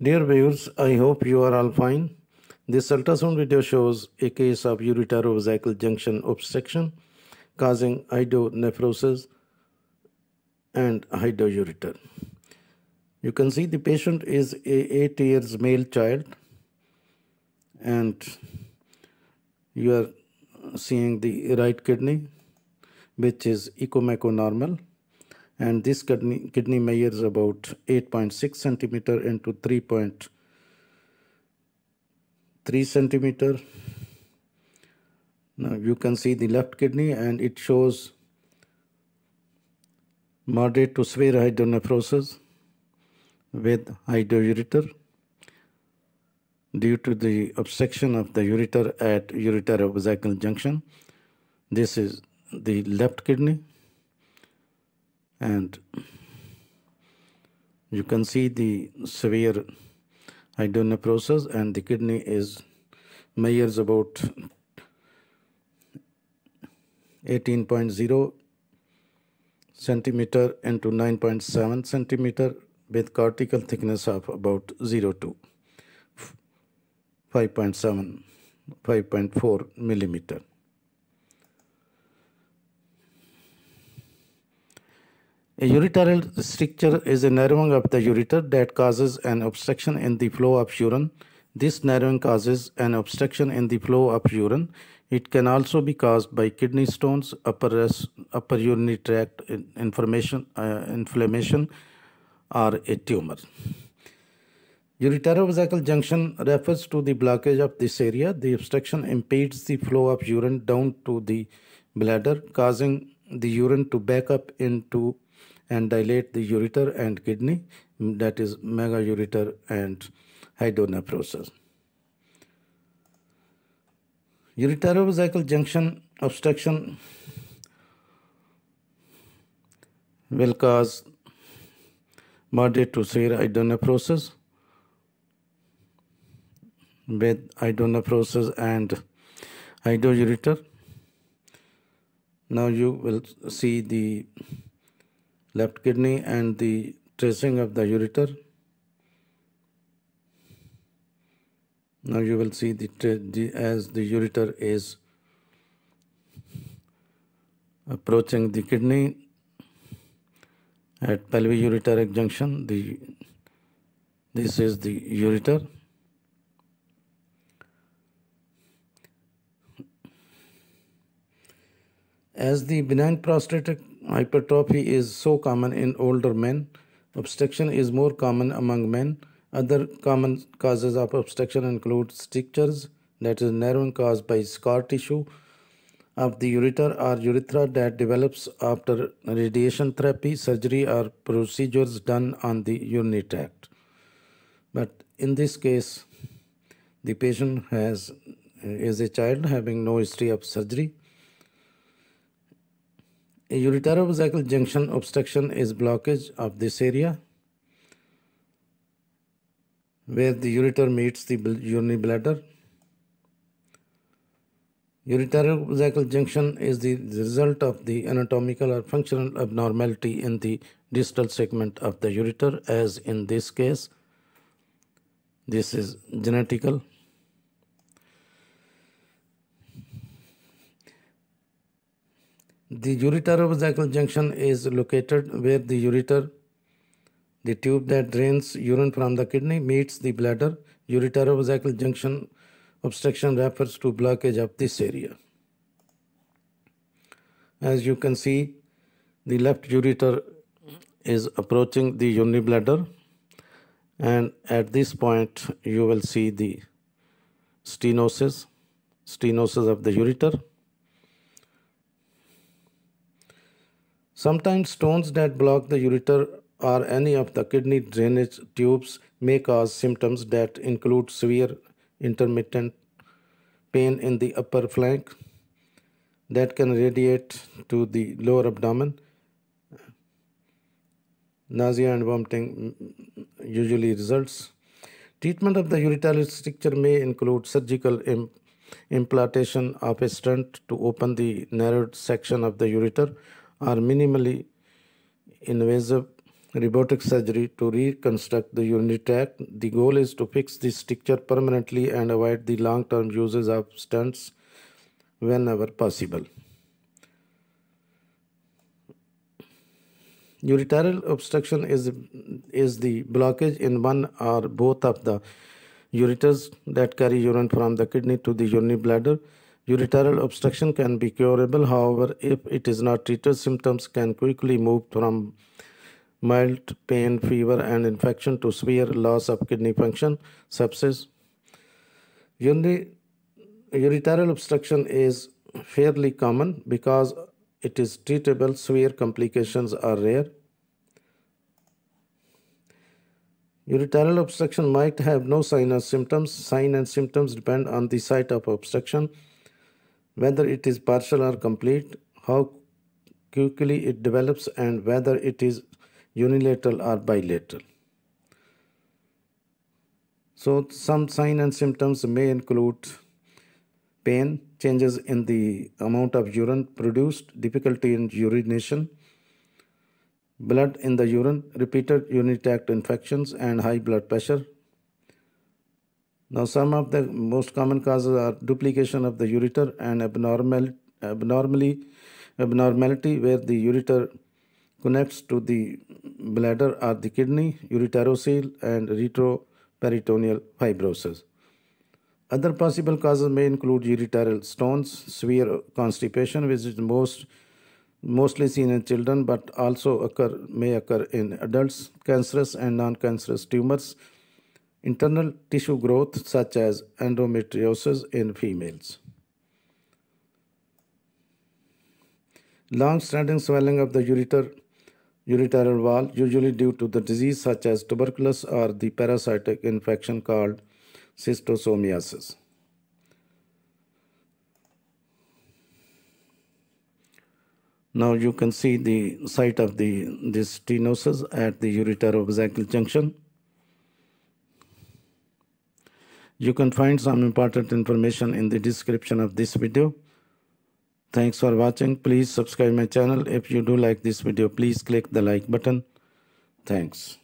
Dear viewers, I hope you are all fine. This ultrasound video shows a case of ureterovesical junction obstruction causing hydronephrosis and hydroureter. You can see the patient is a 8 years male child and you are seeing the right kidney which is echo normal and this kidney, kidney measures about 8.6 centimeter into 3.3 centimeter. Now you can see the left kidney and it shows moderate to severe hydronephrosis with hydroureter due to the obstruction of the ureter at ureterovesical junction. This is the left kidney and you can see the severe hydronephrosis and the kidney is measures about 18.0 centimeter into 9.7 centimeter with cortical thickness of about 0 to 5.7 5.4 millimeter A ureteral stricture is a narrowing of the ureter that causes an obstruction in the flow of urine. This narrowing causes an obstruction in the flow of urine. It can also be caused by kidney stones, upper, upper urinary tract inflammation, uh, inflammation, or a tumor. Ureterovesical junction refers to the blockage of this area. The obstruction impedes the flow of urine down to the bladder, causing the urine to back up into and dilate the ureter and kidney, mm, that is megaureter and hydronephrosis. Ureterovesical junction obstruction will cause moderate to severe hydronephrosis with hydronephrosis and hydroureter. Now you will see the left kidney and the tracing of the ureter. Now you will see the, the as the ureter is approaching the kidney at pelvic ureteric junction. The this is the ureter. As the benign prostatic Hypertrophy is so common in older men. Obstruction is more common among men. Other common causes of obstruction include strictures, that is narrowing caused by scar tissue of the ureter or urethra that develops after radiation therapy, surgery, or procedures done on the urinary tract. But in this case, the patient has is a child having no history of surgery a junction obstruction is blockage of this area where the ureter meets the urinary bladder. Ureterovesical junction is the result of the anatomical or functional abnormality in the distal segment of the ureter as in this case. This is genetical The ureter of ureterovesical junction is located where the ureter, the tube that drains urine from the kidney, meets the bladder. Ureter of Ureterovesical junction obstruction refers to blockage of this area. As you can see, the left ureter is approaching the urinary bladder and at this point you will see the stenosis, stenosis of the ureter Sometimes stones that block the ureter or any of the kidney drainage tubes may cause symptoms that include severe intermittent pain in the upper flank that can radiate to the lower abdomen. Nausea and vomiting usually results. Treatment of the ureteral stricture may include surgical implantation of a stent to open the narrowed section of the ureter are minimally invasive robotic surgery to reconstruct the urinary tract. The goal is to fix the stricture permanently and avoid the long-term uses of stents whenever possible. Ureteral obstruction is, is the blockage in one or both of the ureters that carry urine from the kidney to the urinary bladder. Ureteral obstruction can be curable, however, if it is not treated, symptoms can quickly move from mild pain, fever, and infection to severe loss of kidney function, sepsis. Urinary, ureteral obstruction is fairly common because it is treatable, severe complications are rare. Ureteral obstruction might have no sign or symptoms. Sign and symptoms depend on the site of obstruction, whether it is partial or complete, how quickly it develops, and whether it is unilateral or bilateral. So some sign and symptoms may include pain, changes in the amount of urine produced, difficulty in urination, blood in the urine, repeated urinary tract infections, and high blood pressure. Now, some of the most common causes are duplication of the ureter and abnormal, abnormally, abnormality where the ureter connects to the bladder or the kidney, ureterocele, and retroperitoneal fibrosis. Other possible causes may include ureteral stones, severe constipation, which is most mostly seen in children but also occur may occur in adults, cancerous and non-cancerous tumors, internal tissue growth such as endometriosis in females. Long-standing swelling of the ureter ureteral wall, usually due to the disease such as tuberculosis or the parasitic infection called schistosomiasis. Now you can see the site of the this stenosis at the ureterovesical junction. You can find some important information in the description of this video. Thanks for watching. Please subscribe my channel. If you do like this video, please click the like button. Thanks.